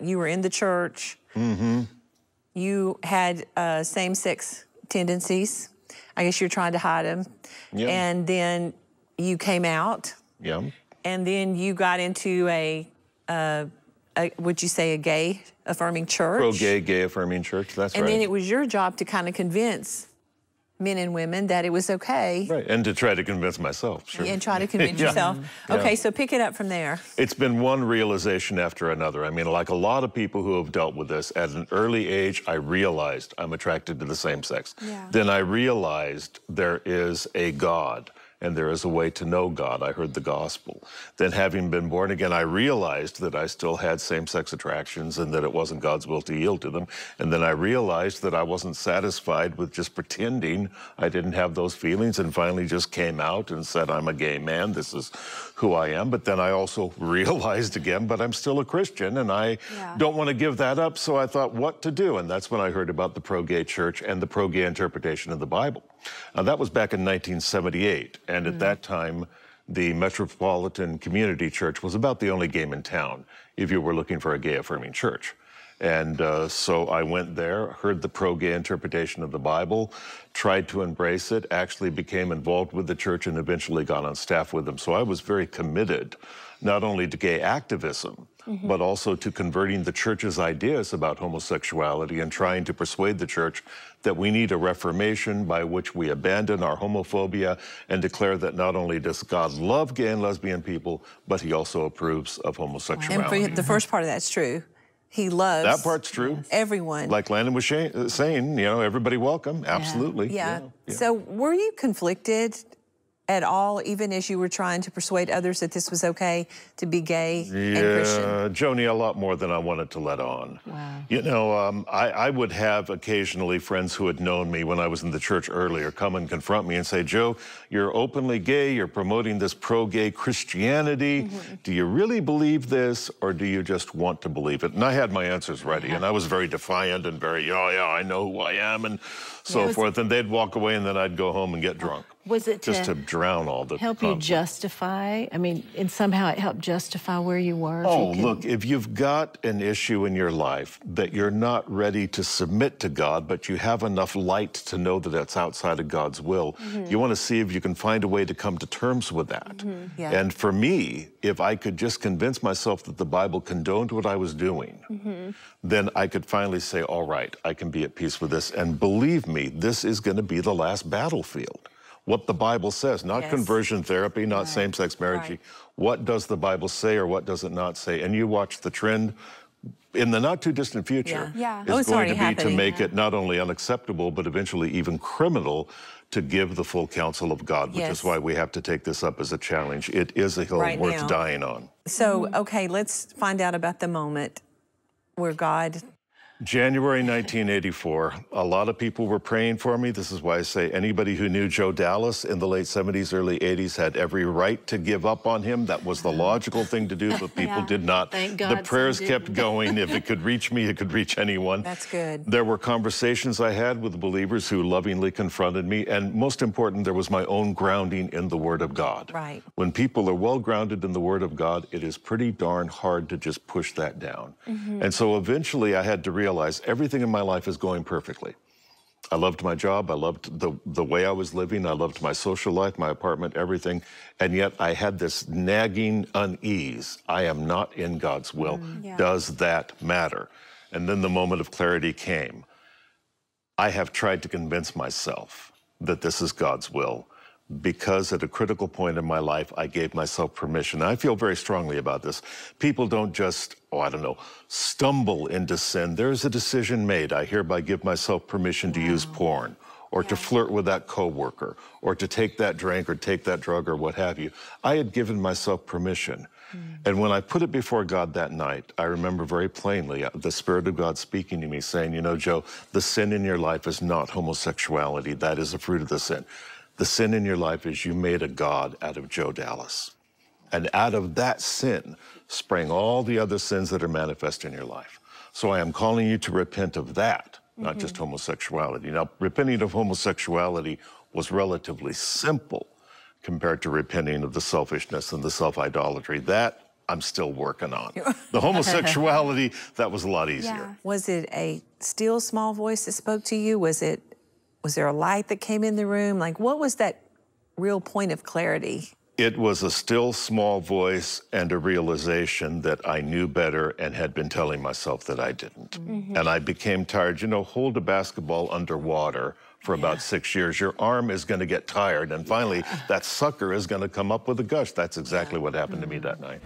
You were in the church. Mm-hmm. You had uh, same-sex tendencies. I guess you're trying to hide them. Yeah. And then you came out. Yeah. And then you got into a, uh, a would you say, a gay affirming church? Pro gay, gay affirming church. That's And right. And then it was your job to kind of convince men and women that it was okay right. And to try to convince myself, sure. and try to convince Yeah. yourself. Mm-hmm. Yeah. Okay, so pick it up from there. It's been one realization after another. I mean, like a lot of people who have dealt with this, at an early age, I realized I'm attracted to the same sex. Yeah. Then I realized there is a God and there is a way to know God. I heard the gospel. Then, having been born again, I realized that I still had same sex attractions and that it wasn't God's will to yield to them. And then I realized that I wasn't satisfied with just pretending I didn't have those feelings and finally just came out and said, I'm a gay man. This is who I am. But then I also realized again, but I'm still a Christian and I Yeah. don't want to give that up. So I thought, what to do? And that's when I heard about the pro gay church and the pro gay interpretation of the Bible. Uh, that was back in 1978. And at that time, the Metropolitan Community Church was about the only game in town if you were looking for a gay affirming church. And uh, so I went there, heard the pro gay interpretation of the Bible, tried to embrace it, actually became involved with the church, and eventually got on staff with them. So I was very committed not only to gay activism, but also to converting the church's ideas about homosexuality and trying to persuade the church that we need a reformation by which we abandon our homophobia and declare that not only does God love gay and lesbian people, but he also approves of And homosexuality. for the first part of that's true. He loves That part's true. everyone. Like Landon was saying, you know, everybody welcome. Absolutely. yeah. So were you conflicted at all, even as you were trying to persuade others that this was okay to be gay and Christian? Yeah, Joni, a lot more than I wanted to let on. Wow. You know, um, I, I would have occasionally friends who had known me when I was in the church earlier come and confront me and say, Joe, you're openly gay, you're promoting this pro gay Christianity. Mm-hmm. Do you really believe this or do you just want to believe it? And I had my answers ready and I was very defiant and very, oh, yeah, I know who I am and so Was- forth. And they'd walk away and then I'd go home and get drunk. Was it just to to drown all the help you justify? I mean, and somehow it helped justify where you were. if you Oh, look, if you've got an issue in your life that you're not ready to submit to God, but you have enough light to know that that's outside of God's will, mm-hmm. you want to see if you can find a way to come to terms with that. Mm-hmm. Yeah. And for me, if I could just convince myself that the Bible condoned what I was doing, mm-hmm. then I could finally say, all right, I can be at peace with this. And believe me, this is going to be the last battlefield. What the Bible says, not Yes. conversion therapy, not same sex marriage. Right. What does the Bible say or what does it not say? And you watch the trend in the not too distant future Yeah. Yeah. is Oh, going to be to happening. make it not only unacceptable, but eventually even criminal to give the full counsel of God, which Yes. is why we have to take this up as a challenge. It is a hill Right worth now. dying on. So, okay, let's find out about the moment where God January 1984, a lot of people were praying for me. This is why I say anybody who knew Joe Dallas in the late 70s, early 80s had every right to give up on him. That was the logical thing to do, but people Yeah. did not. Thank the God some prayers kept going. If it could reach me, it could reach anyone. That's good. There were conversations I had with believers who lovingly confronted me. And most important, there was my own grounding in the Word of God. Right. When people are well grounded in the Word of God, it is pretty darn hard to just push that down. Mm -hmm. And so eventually I had to realize everything in my life is going perfectly. I loved my job. I loved the, the way I was living. I loved my social life, my apartment, everything. And yet I had this nagging unease. I am not in God's will. Mm. Yeah. Does that matter? And then the moment of clarity came. I have tried to convince myself that this is God's will because at a critical point in my life, I gave myself permission. I feel very strongly about this. People don't just, oh, I don't know, stumble into sin. There's a decision made. I hereby give myself permission to use porn or to flirt with that coworker or to take that drink or take that drug or what have you. I had given myself permission. And when I put it before God that night, I remember very plainly uh, the Spirit of God speaking to me, saying, You know, Joe, the sin in your life is not homosexuality. That is a fruit of the sin. The sin in your life is you made a God out of Joe Dallas. And out of that sin sprang all the other sins that are manifest in your life. So I am calling you to repent of that, not just mm-hmm. homosexuality. Now, repenting of homosexuality was relatively simple compared to repenting of the selfishness and the self idolatry. That I'm still working on. The homosexuality, that was a lot easier. Yeah. Was it a still small voice that spoke to you? Was it was there a light that came in the room? Like what was that real point of clarity? It was a still small voice and a realization that I knew better and had been telling myself that I didn't. Mm-hmm. And I became tired. You know, hold a basketball underwater for about six years. Your arm is going to get tired. And finally, that sucker is going to come up with a gush. That's exactly what happened to me mm-hmm. that night.